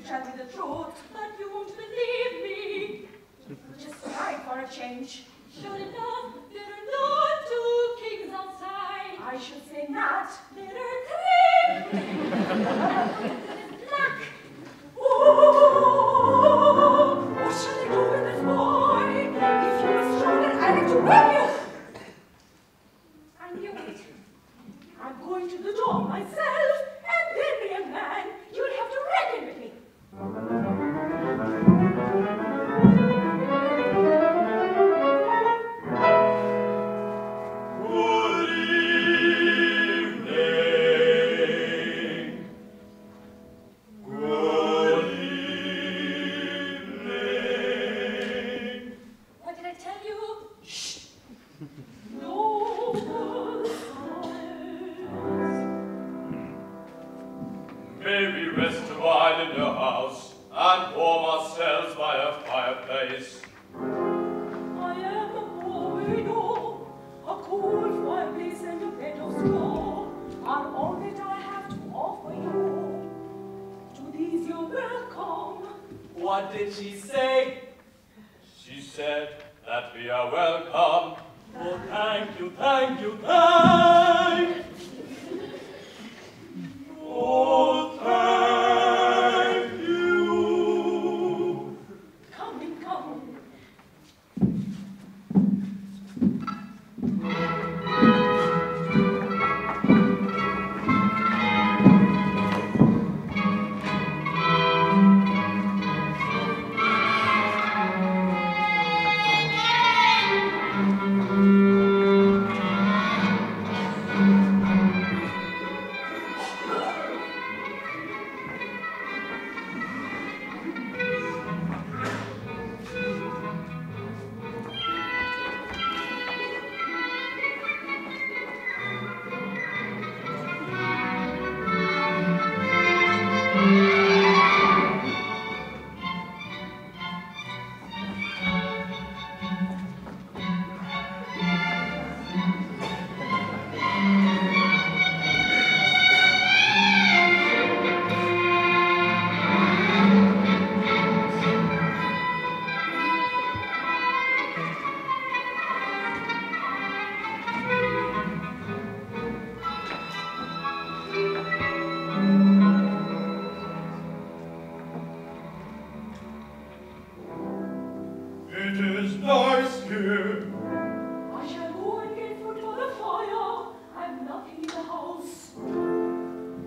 tell me the truth, but you won't believe me. Just try for a change. Sure enough, there are no two kings outside. I should say not. There are three. Luck. Oh, what shall I do with this boy? If you are stronger, I to whip you. Tell you? No silence. May we rest a while in your house and warm ourselves by a fireplace. I am a poor widow. A cool fireplace and a bed of straw are all that I have to offer you. To these you're welcome. What did she say? She said that we are welcome. Oh, thank you, thank you, thank you. Oh,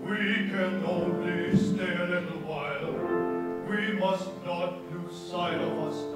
We can only stay a little while. We must not lose sight of us star. Your star